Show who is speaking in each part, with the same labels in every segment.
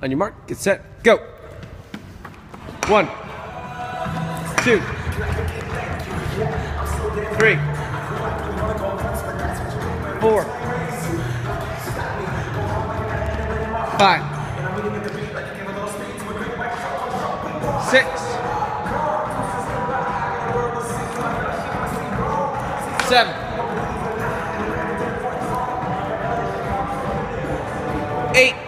Speaker 1: On your mark, get set, go. One, two, three, four, five, six, seven, eight,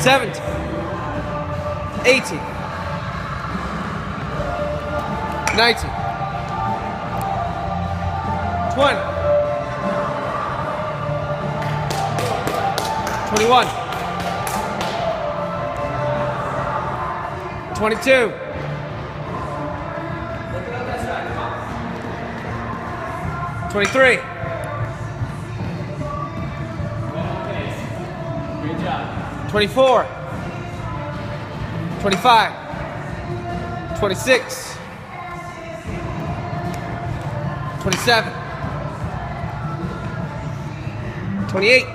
Speaker 1: 70. 80. 19. 20. 21. 22. 23. 24. 25. 26. 27. 28.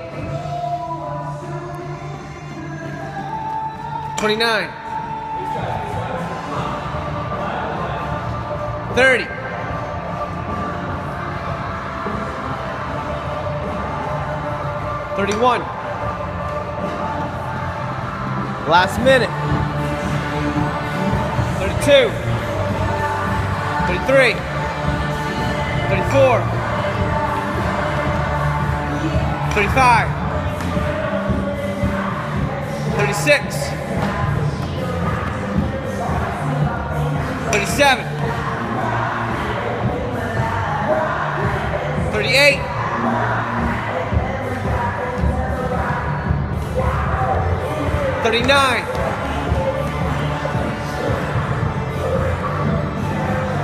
Speaker 1: 29. 30. 31. Last minute. 32. 33. 34. 35. 36. 37. 38. 39.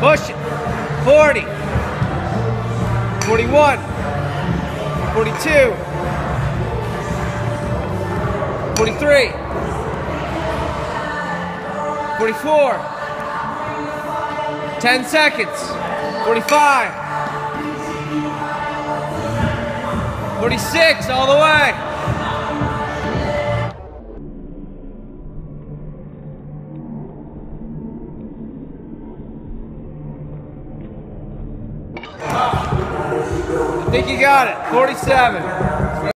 Speaker 1: Push it. 40. 41. 42. 43. 44. 10 seconds. 45. 46 all the way. Think you got it. 47.